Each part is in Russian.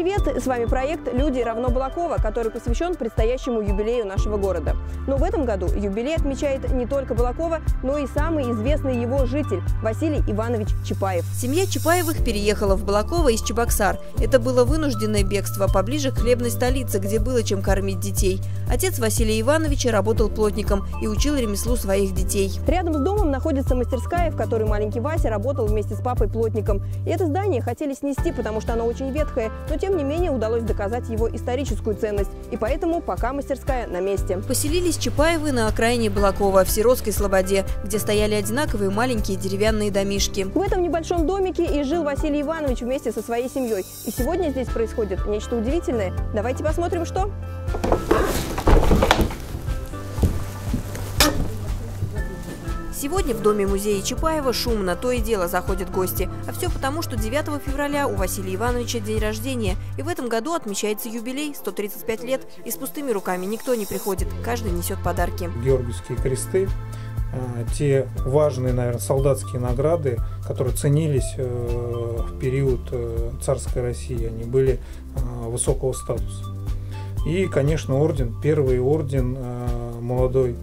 привет! С вами проект «Люди равно Балакова», который посвящен предстоящему юбилею нашего города. Но в этом году юбилей отмечает не только Балакова, но и самый известный его житель Василий Иванович Чапаев. Семья Чапаевых переехала в Балаково из Чебоксар. Это было вынужденное бегство поближе к хлебной столице, где было чем кормить детей. Отец Василия Ивановича работал плотником и учил ремеслу своих детей. Рядом с домом находится мастерская, в которой маленький Вася работал вместе с папой плотником. И это здание хотели снести, потому что оно очень ветхое, но тем не менее удалось доказать его историческую ценность. И поэтому пока мастерская на месте. Поселились Чапаевы на окраине Балакова, в Сиротской Слободе, где стояли одинаковые маленькие деревянные домишки. В этом небольшом домике и жил Василий Иванович вместе со своей семьей. И сегодня здесь происходит нечто удивительное. Давайте посмотрим, что. Сегодня в доме музея Чапаева шумно, то и дело заходят гости. А все потому, что 9 февраля у Василия Ивановича день рождения. И в этом году отмечается юбилей, 135 лет. И с пустыми руками никто не приходит, каждый несет подарки. Георгиевские кресты, а, те важные, наверное, солдатские награды, которые ценились э, в период э, царской России, они были а, высокого статуса. И, конечно, орден, первый орден э, молодой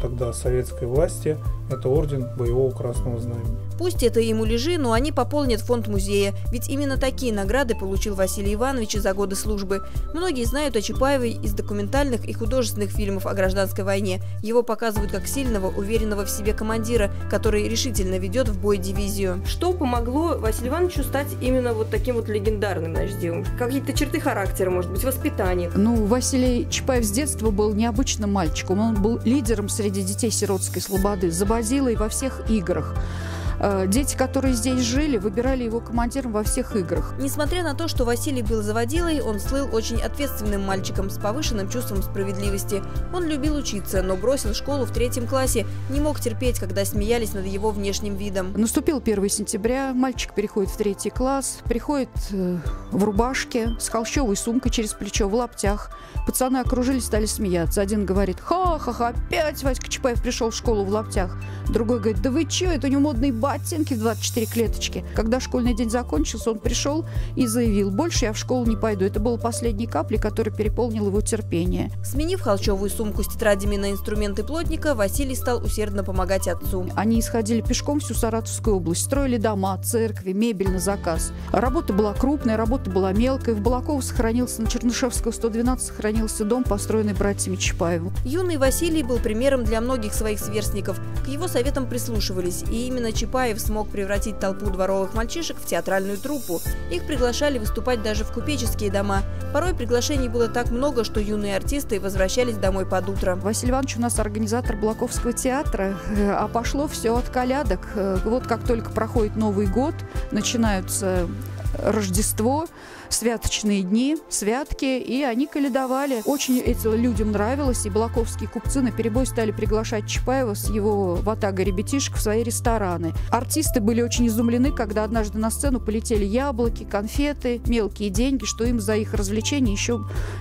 тогда советской власти – это орден боевого красного знамени. Пусть это ему лежи, но они пополнят фонд музея, ведь именно такие награды получил Василий Иванович за годы службы. Многие знают о Чапаевой из документальных и художественных фильмов о гражданской войне. Его показывают как сильного, уверенного в себе командира, который решительно ведет в бой дивизию. Что помогло Василию Ивановичу стать именно вот таким вот легендарным ночдевым? Какие-то черты характера, может быть, воспитание? Ну, Василий Чапаев с детства был необычным мальчиком. Он был лидером среди детей сиротской слободы. И во всех играх. Э, дети, которые здесь жили, выбирали его командиром во всех играх. Несмотря на то, что Василий был заводилой, он слыл очень ответственным мальчиком с повышенным чувством справедливости. Он любил учиться, но бросил школу в третьем классе, не мог терпеть, когда смеялись над его внешним видом. Наступил 1 сентября, мальчик переходит в третий класс, приходит э, в рубашке, с холщовой сумкой через плечо, в лаптях. Пацаны окружили, стали смеяться. Один говорит, ха-ха-ха, опять Васька Чапаев пришел в школу в лаптях. Другой говорит, да вы че, это у него модный ботинки в 24 клеточки. Когда школьный день закончился, он пришел и заявил, больше я в школу не пойду. Это было последней каплей, которая переполнила его терпение. Сменив холчевую сумку с тетрадями на инструменты плотника, Василий стал усердно помогать отцу. Они исходили пешком всю Саратовскую область, строили дома, церкви, мебель на заказ. Работа была крупная, работа была мелкая. В Балаково сохранился, на Чернышевского 112 сохранился дом, построенный братьями Чапаевым. Юный Василий был примером для многих своих сверстников. К его советам прислушивались, и именно Чапаев Чапаев смог превратить толпу дворовых мальчишек в театральную труппу. Их приглашали выступать даже в купеческие дома. Порой приглашений было так много, что юные артисты возвращались домой под утро. Василий Иванович у нас организатор Блаковского театра, э, а пошло все от колядок. Э, вот как только проходит Новый год, начинаются Рождество, святочные дни, святки, и они каледовали. Очень это людям нравилось, и балаковские купцы на перебой стали приглашать Чапаева с его ватага ребятишек в свои рестораны. Артисты были очень изумлены, когда однажды на сцену полетели яблоки, конфеты, мелкие деньги, что им за их развлечения еще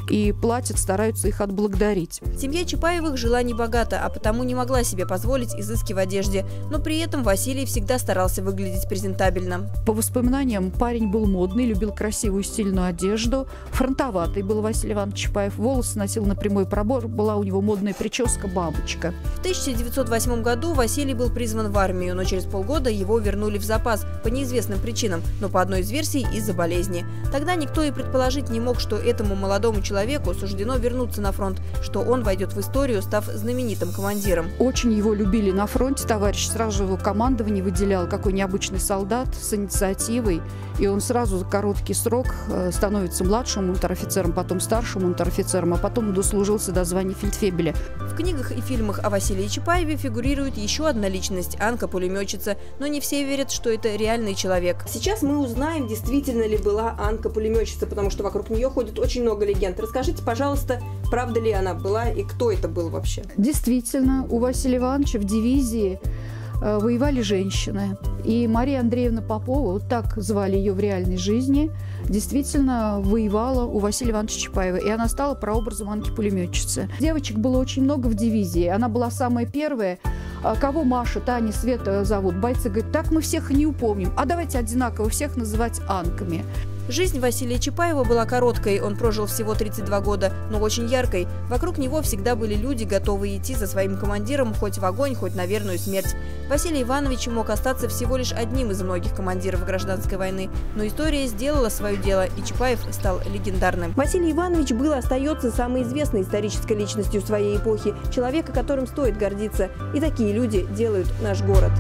и платят, стараются их отблагодарить. Семья Чапаевых жила небогато, а потому не могла себе позволить изыски в одежде, но при этом Василий всегда старался выглядеть презентабельно. По воспоминаниям, парень был модный, любил красивую стильную одежду. Фронтоватый был Василий Иванович Чапаев. Волосы носил на прямой пробор. Была у него модная прическа «бабочка». В 1908 году Василий был призван в армию, но через полгода его вернули в запас по неизвестным причинам, но по одной из версий из-за болезни. Тогда никто и предположить не мог, что этому молодому человеку суждено вернуться на фронт, что он войдет в историю, став знаменитым командиром. Очень его любили на фронте. Товарищ сразу его командование выделял, какой необычный солдат с инициативой. И он сразу за короткий срок становится младшим унтер-офицером, потом старшим унтер-офицером, а потом дослужился до звания фельдфебеля. В книгах и фильмах о Василии Чапаеве фигурирует еще одна личность – Анка-пулеметчица, но не все верят, что это реальный человек. Сейчас мы узнаем, действительно ли была Анка-пулеметчица, потому что вокруг нее ходит очень много легенд. Расскажите, пожалуйста, правда ли она была и кто это был вообще? Действительно, у Василия Ивановича в дивизии Э, воевали женщины. И Мария Андреевна Попова, вот так звали ее в реальной жизни, действительно воевала у Василия Ивановича Чапаева. И она стала прообразом Анки-пулеметчицы. Девочек было очень много в дивизии. Она была самая первая. А кого Маша, Таня, Света зовут? Бойцы говорят, так мы всех не упомним. А давайте одинаково всех называть Анками. Жизнь Василия Чапаева была короткой, он прожил всего 32 года, но очень яркой. Вокруг него всегда были люди, готовые идти за своим командиром хоть в огонь, хоть на верную смерть. Василий Иванович мог остаться всего лишь одним из многих командиров гражданской войны, но история сделала свое дело, и Чапаев стал легендарным. Василий Иванович был и остается самой известной исторической личностью своей эпохи, человека, которым стоит гордиться. И такие люди делают наш город.